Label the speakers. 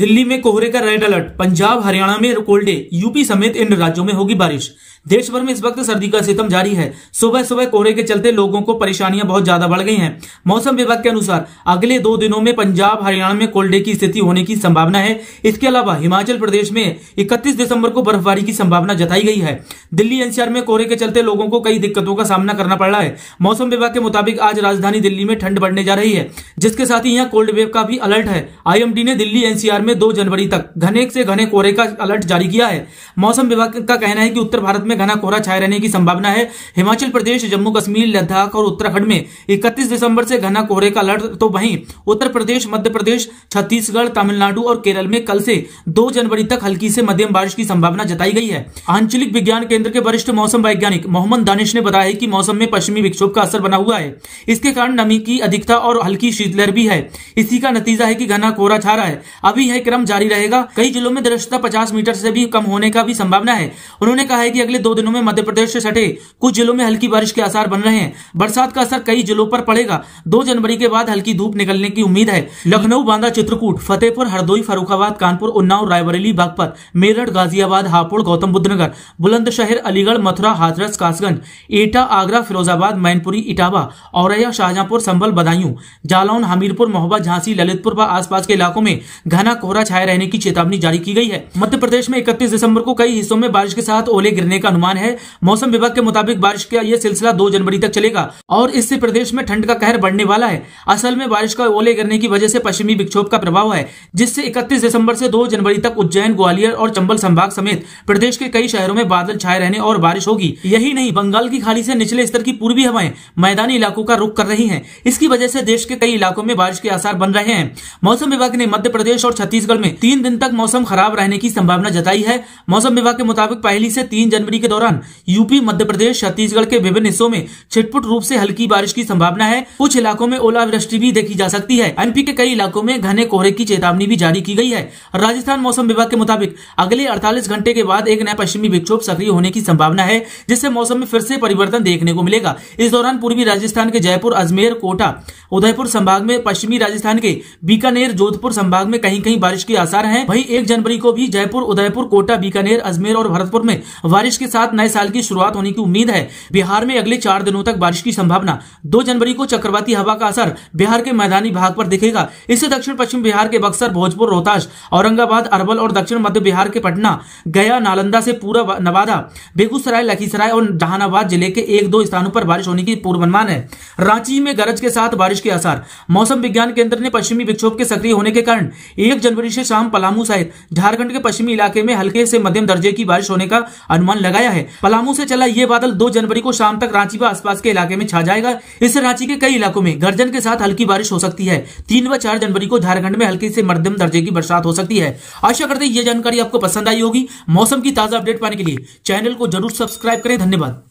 Speaker 1: दिल्ली में कोहरे का रेड अलर्ट, पंजाब, हरियाणा में कोल्ड डे, यूपी समेत इन राज्यों में होगी बारिश। देश भर में इस वक्त सर्दी का सितम जारी है। सुबह सुबह कोहरे के चलते लोगों को परेशानियाँ बहुत ज़्यादा बढ़ गई हैं। मौसम विभाग के अनुसार, अगले दो दिनों में पंजाब, हरियाणा में कोल्ड डे की स्थिति होने की संभावना है। इसके अलावा, हिमाचल प्रदेश में इकतीस दिसंबर को बर्फबारी की संभावना जताई गई है। दिल्ली एनसीआर में कोहरे के चलते लोगों को कई दिक्कतों का सामना करना पड़ रहा है। मौसम विभाग के मुताबिक आज राजधानी दिल्ली में ठंड बढ़ने जा रही है, जिसके साथ ही यहाँ कोल्ड वेव का भी अलर्ट है। आईएमडी ने दिल्ली एनसीआर में दो जनवरी तक। घने से घने कोहरे का अलर्ट जारी किया है। मौसम विभाग का कहना है कि उत्तर भारत में घना कोहरा छाए रहने की संभावना है। हिमाचल प्रदेश, जम्मू कश्मीर, लद्दाख और उत्तराखंड में इकतीस दिसंबर से घना कोहरे का अलर्ट तो वहीं उत्तर प्रदेश, मध्य प्रदेश, छत्तीसगढ़, तमिलनाडु और केरल में कल से दो जनवरी तक हल्की से मध्यम बारिश की संभावना जताई गई है। आंचलिक विज्ञान केंद्र के वरिष्ठ मौसम वैज्ञानिक मोहम्मद दानिश ने बताया कि मौसम में पश्चिमी विक्षोभ का असर बना हुआ है। इसके कारण नमी की अधिकता और हल्की शीतलहर भी है। इसी का नतीजा है कि घना कोहरा छा रहा है। अभी यह क्रम जारी रहेगा। कई जिलों में दृश्यता पचास मीटर से भी कम होने का भी संभावना है। उन्होंने कहा है कि अगले दो दिनों में मध्य प्रदेश से सटे कुछ जिलों में हल्की बारिश के आसार बन रहे हैं। बरसात का असर कई जिलों पर पड़ेगा। दो जनवरी के बाद हल्की धूप निकलने की उम्मीद है। लखनऊ, बांदा, चित्रकूट, फतेहपुर, हरदोई, फरुखाबाद, कानपुर, उन्नाव, रायबरेली, बागपत, मेरठ, गाजियाबाद, हापुड़ गौतम बुद्ध नगर बुलंदशहर, अलीगढ़, मथुरा, हाथरस, कासगंज, एटा, आगरा, फिरोजाबाद, मैनपुरी, इटावा, औरैया, शाहजहांपुर, संभल, बदायूं, जालौन, हमीरपुर मोहब्बत झांसी, ललितपुर व आसपास के इलाकों में घना कोहरा छाए रहने की चेतावनी जारी की गई है। मध्य प्रदेश में इकतीस दिसंबर को कई हिस्सों में बारिश के साथ ओले गिरने का अनुमान है। मौसम विभाग के मुताबिक बारिश का यह सिलसिला दो जनवरी तक चलेगा और इससे प्रदेश में ठंड का कहर बढ़ने वाला है। असल में बारिश का ओले गिरने की वजह से पश्चिमी विक्षोभ का प्रभाव है, जिससे इकतीस दिसंबर से दो जनवरी तक उज्जैन, ग्वालियर और चंबल संभाग समेत प्रदेश के कई शहरों में बादल छाए रहने और बारिश होगी। यही नहीं, बंगाल की खाड़ी से निचले स्तर की पूर्वी हवाएँ मैदानी इलाकों का रुख कर रही हैं। इसकी वजह से देश के कई इलाकों में बारिश के आसार बन रहे हैं। मौसम विभाग ने मध्य प्रदेश और छत्तीसगढ़ में तीन दिन तक मौसम खराब रहने की संभावना जताई है। मौसम विभाग के मुताबिक पहली से तीन जनवरी के दौरान यूपी, मध्य प्रदेश, छत्तीसगढ़ के विभिन्न हिस्सों में छिटपुट रूप से हल्की बारिश की संभावना है। कुछ इलाकों में ओलावृष्टि भी देखी जा सकती है। एमपी के कई इलाकों में घने कोहरे की चेतावनी भी जारी की गई है। राजस्थान मौसम विभाग के मुताबिक अगले 48 घंटे के बाद एक नया पश्चिमी विक्षोभ सक्रिय होने की संभावना है, जिससे मौसम में फिर से परिवर्तन देखने को मिलेगा। इस दौरान पूर्वी राजस्थान के जयपुर, अजमेर, कोटा उदयपुर संभाग में, पश्चिमी राजस्थान के बीकानेर, जोधपुर संभाग में कहीं कहीं बारिश के आसार हैं। वहीं एक जनवरी को भी जयपुर, उदयपुर, कोटा, बीकानेर, अजमेर और भरतपुर में बारिश के साथ नए साल की शुरुआत होने की उम्मीद है। बिहार में अगले चार दिनों तक बारिश की संभावना। दो जनवरी को चक्रवाती हवा का असर बिहार के मैदानी भाग पर दिखेगा। इससे दक्षिण पश्चिम बिहार के बक्सर, भोजपुर, रोहतास, औरंगाबाद, अरवल और दक्षिण मध्य बिहार के पटना, गया, नालंदा से पूरा नवादा, बेगूसराय, लखीसराय और जहानाबाद ज़िले के एक दो स्थानों पर बारिश होने की पूर्वानुमान है। रांची में गरज के साथ बारिश के आसार। मौसम विज्ञान केंद्र ने पश्चिमी विक्षोभ के सक्रिय होने के कारण एक जनवरी से शाम पलामू सहित झारखंड के पश्चिमी इलाके में हल्के से मध्यम दर्जे की बारिश होने का अनुमान लगाया है। पलामू से चला ये बादल दो जनवरी को शाम तक रांची व आसपास के इलाके में छा जाएगा। इससे रांची के कई इलाकों में गर्जन के साथ हल्की बारिश हो सकती है। तीन व चार जनवरी को झारखंड में हल्की से मध्यम दर्जे की बरसात हो सकती है। आशा करते ये जानकारी आपको पसंद आई होगी। मौसम की ताज़ा अपडेट पाने के लिए चैनल को ज़रूर सब्सक्राइब करें। धन्यवाद।